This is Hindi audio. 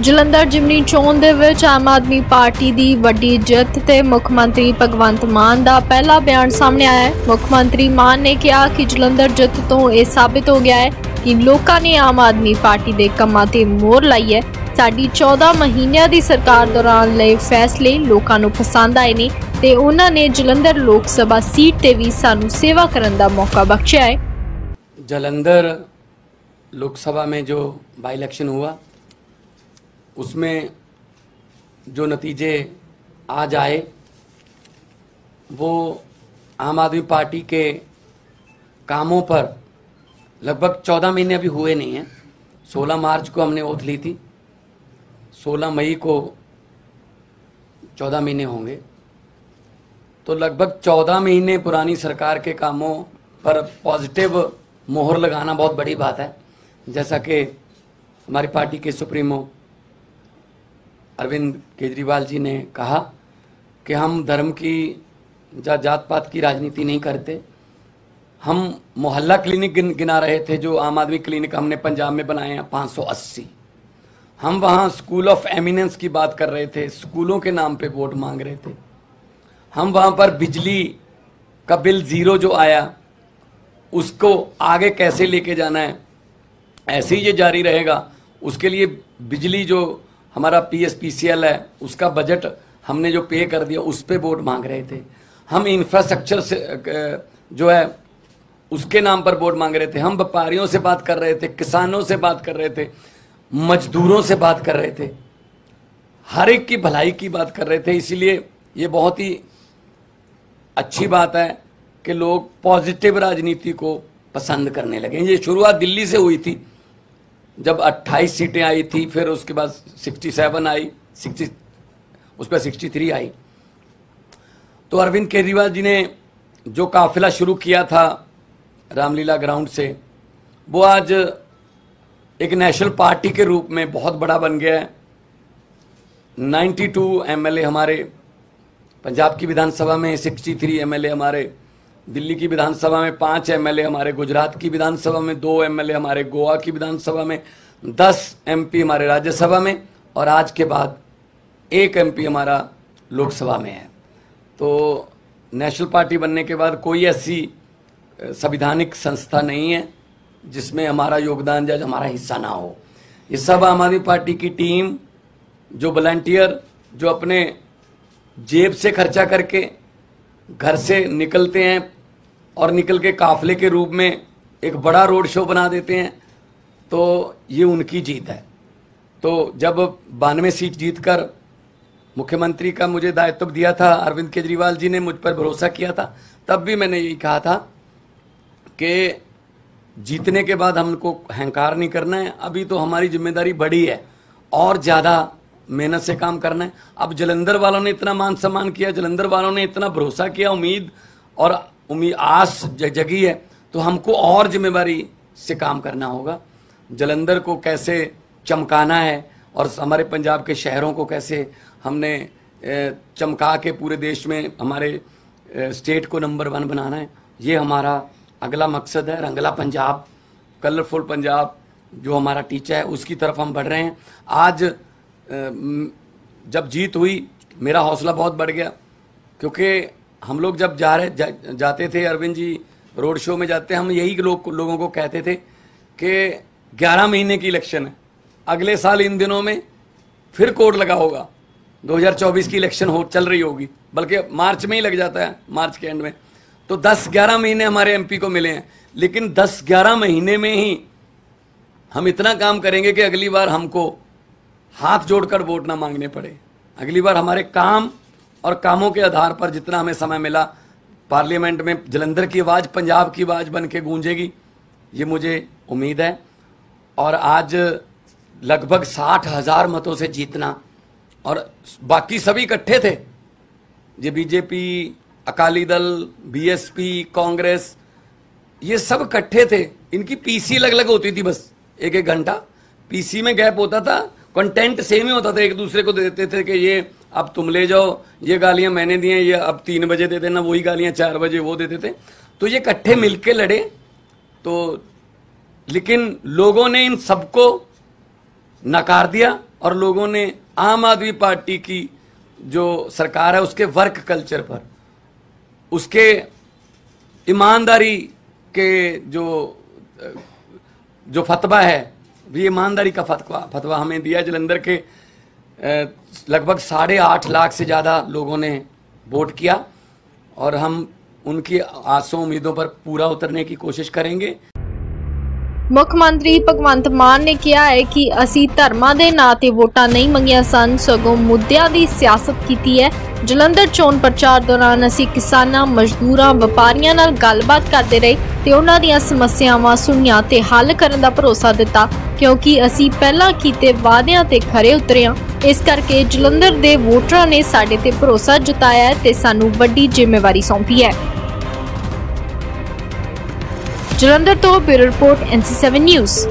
ਜਲੰਧਰ ਜਿਮਨੀ ਚੋਣ ਦੇ ਵਿੱਚ ਆਮ ਆਦਮੀ ਪਾਰਟੀ ਦੀ ਵੱਡੀ ਜਿੱਤ ਤੇ ਮੁੱਖ ਮੰਤਰੀ ਭਗਵੰਤ ਮਾਨ ਦਾ ਪਹਿਲਾ ਬਿਆਨ ਸਾਹਮਣੇ ਆਇਆ ਹੈ ਮੁੱਖ ਮੰਤਰੀ ਮਾਨ ਨੇ ਕਿਹਾ ਕਿ ਜਲੰਧਰ ਜਿੱਤ ਤੋਂ ਇਹ ਸਾਬਿਤ ਹੋ ਗਿਆ ਹੈ ਕਿ ਲੋਕਾਂ ਨੇ ਆਮ ਆਦਮੀ ਪਾਰਟੀ ਦੇ ਕੰਮਾਂ ਤੇ ਮੋਹਰ ਲਾਈ ਹੈ ਸਾਡੀ 14 ਮਹੀਨਿਆਂ ਦੀ ਸਰਕਾਰ ਦੌਰਾਨ ਲਏ ਫੈਸਲੇ ਲੋਕਾਂ ਨੂੰ ਪਸੰਦ ਆਏ ਨੇ ਤੇ ਉਹਨਾਂ ਨੇ ਜਲੰਧਰ ਲੋਕ ਸਭਾ ਸੀਟ ਤੇ ਵੀ ਸਾਨੂੰ ਸੇਵਾ ਕਰਨ ਦਾ ਮੌਕਾ ਬਖਸ਼ਿਆ ਹੈ जलंधर लोकसभा में जो बाई इलेक्शन हुआ उसमें जो नतीजे आज आए, वो आम आदमी पार्टी के कामों पर लगभग चौदह महीने अभी हुए नहीं हैं। सोलह मार्च को हमने ओथ ली थी। सोलह मई को चौदह महीने होंगे। तो लगभग चौदह महीने पुरानी सरकार के कामों पर पॉजिटिव मोहर लगाना बहुत बड़ी बात है। जैसा कि हमारी पार्टी के सुप्रीमो अरविंद केजरीवाल जी ने कहा कि हम धर्म की या जात पात की राजनीति नहीं करते। हम मोहल्ला क्लिनिक गिन, गिना रहे थे जो आम आदमी क्लिनिक हमने पंजाब में बनाए हैं 580 हम वहाँ स्कूल ऑफ़ एमिनेंस की बात कर रहे थे स्कूलों के नाम पे वोट मांग रहे थे। हम वहाँ पर बिजली का बिल ज़ीरो जो आया उसको आगे कैसे लेके जाना है ऐसे ही ये जारी रहेगा उसके लिए बिजली जो हमारा P S P C L है, उसका बजट हमने जो पे कर दिया, उस पर वोट मांग रहे थे। हम इंफ्रास्ट्रक्चर से जो है, उसके नाम पर वोट मांग रहे थे। हम व्यापारियों से बात कर रहे थे, किसानों से बात कर रहे थे, मजदूरों से बात कर रहे थे। हर एक की भलाई की बात कर रहे थे, इसीलिए ये बहुत ही अच्छी बात है कि लोग पॉजिटिव राजनीति को पसंद करने लगे। ये शुरुआत दिल्ली से हुई थी। जब 28 सीटें आई थी, फिर उसके बाद 67 आई 60 उस पर 63 आई। तो अरविंद केजरीवाल जी ने जो काफिला शुरू किया था रामलीला ग्राउंड से, वो आज एक नेशनल पार्टी के रूप में बहुत बड़ा बन गया है। 92 एमएलए हमारे, पंजाब की विधानसभा में 63 एमएलए हमारे दिल्ली की विधानसभा में पाँच एमएलए हमारे, गुजरात की विधानसभा में दो एमएलए हमारे, गोवा की विधानसभा में दस एमपी हमारे राज्यसभा में और आज के बाद एक एमपी हमारा लोकसभा में है। तो नेशनल पार्टी बनने के बाद कोई ऐसी संविधानिक संस्था नहीं है जिसमें हमारा योगदान या हमारा हिस्सा ना हो। ये सब आम आदमी पार्टी की टीम, जो वॉलंटियर, जो अपने जेब से खर्चा करके घर से निकलते हैं और निकल के काफले के रूप में एक बड़ा रोड शो बना देते हैं तो ये उनकी जीत है। तो जब बानवे सीट जीतकर मुख्यमंत्री का मुझे दायित्व दिया था, अरविंद केजरीवाल जी ने मुझ पर भरोसा किया था, तब भी मैंने यही कहा था कि जीतने के बाद हमको अहंकार नहीं करना है, अभी तो हमारी ज़िम्मेदारी बड़ी है और ज़्यादा मेहनत से काम करना है। अब जलंधर वालों ने इतना मान सम्मान किया, जलंधर वालों ने इतना भरोसा किया, उम्मीद और उम्मीद आस जगी है तो हमको और जिम्मेवारी से काम करना होगा। जलंधर को कैसे चमकाना है और हमारे पंजाब के शहरों को कैसे हमने चमका के पूरे देश में हमारे स्टेट को नंबर वन बनाना है, ये हमारा अगला मकसद है। रंगला पंजाब, कलरफुल पंजाब जो हमारा टीचर है, उसकी तरफ़ हम बढ़ रहे हैं। आज जब जीत हुई, मेरा हौसला बहुत बढ़ गया, क्योंकि हम लोग जब जा रहे जा, जाते थे अरविंद जी रोड शो में जाते हम यही लोग लोगों को कहते थे कि 11 महीने की इलेक्शन है। अगले साल इन दिनों में फिर कोड लगा होगा। 2024 की इलेक्शन हो चल रही होगी। बल्कि मार्च में ही लग जाता है मार्च के एंड में। तो 10-11 महीने हमारे एमपी को मिले हैं। लेकिन 10-11 महीने में ही हम इतना काम करेंगे कि अगली बार हमको हाथ जोड़कर वोट ना मांगने पड़े। अगली बार हमारे काम और कामों के आधार पर जितना हमें समय मिला, पार्लियामेंट में जलंधर की आवाज़, पंजाब की आवाज़ बन के गूंजेगी, ये मुझे उम्मीद है। और आज लगभग साठ हज़ार मतों से जीतना और बाकी सभी इकट्ठे थे। ये बीजेपी, अकाली दल, बीएसपी, कांग्रेस, ये सब इकट्ठे थे। इनकी पीसी अलग अलग होती थी बस एक एक घंटा। पीसी में गैप होता था, कंटेंट सेम ही होता था, एक दूसरे को देते थे कि ये अब तुम ले जाओ, ये गालियाँ मैंने दी हैं, ये अब तीन बजे दे देना, वही गालियाँ चार बजे वो देते। थे तो ये इकट्ठे मिलके लड़े। तो लेकिन लोगों ने इन सबको नकार दिया और लोगों ने आम आदमी पार्टी की जो सरकार है, उसके वर्क कल्चर पर, उसके ईमानदारी के जो जो फतवा है, ये ईमानदारी का फतवा फतवा हमें दिया जलंधर के लगभग साढ़े आठ लाख से ज़्यादा लोगों ने वोट किया और हम उनकी आसों उम्मीदों पर पूरा उतरने की कोशिश करेंगे ਮੁੱਖ ਮੰਤਰੀ ਭਗਵੰਤ ਮਾਨ ਨੇ ਕਿਹਾ ਹੈ ਕਿ ਅਸੀਂ ਧਰਮਾਂ ਦੇ ਨਾਂ ਤੇ ਵੋਟਾਂ ਨਹੀਂ ਮੰਗੀਆਂ ਸਨ ਸਗੋਂ ਮੁੱਦਿਆਂ ਦੀ ਸਿਆਸਤ ਕੀਤੀ ਹੈ ਜਲੰਧਰ ਚੋਣ ਪ੍ਰਚਾਰ ਦੌਰਾਨ ਅਸੀਂ ਕਿਸਾਨਾਂ ਮਜ਼ਦੂਰਾਂ ਵਪਾਰੀਆਂ ਨਾਲ ਗੱਲਬਾਤ ਕਰਦੇ ਰਹੇ ਤੇ ਉਹਨਾਂ ਦੀਆਂ ਸਮੱਸਿਆਵਾਂ ਸੁਣੀਆਂ ਤੇ ਹੱਲ ਕਰਨ ਦਾ ਭਰੋਸਾ ਦਿੱਤਾ ਕਿਉਂਕਿ ਅਸੀਂ ਪਹਿਲਾਂ ਕੀਤੇ ਵਾਅਦਿਆਂ ਤੇ ਖਰੇ ਉਤਰੇ ਹਾਂ ਇਸ ਕਰਕੇ ਜਲੰਧਰ ਦੇ ਵੋਟਰਾਂ ਨੇ ਸਾਡੇ ਤੇ ਭਰੋਸਾ ਜਤਾਇਆ ਤੇ ਸਾਨੂੰ ਵੱਡੀ ਜ਼ਿੰਮੇਵਾਰੀ ਸੌਂਪੀ ਹੈ। ਜਲੰਧਰ ਤੋਂ ਬਿਊਰੋ ਰਿਪੋਰਟ NC7 ਨਿਊਜ਼।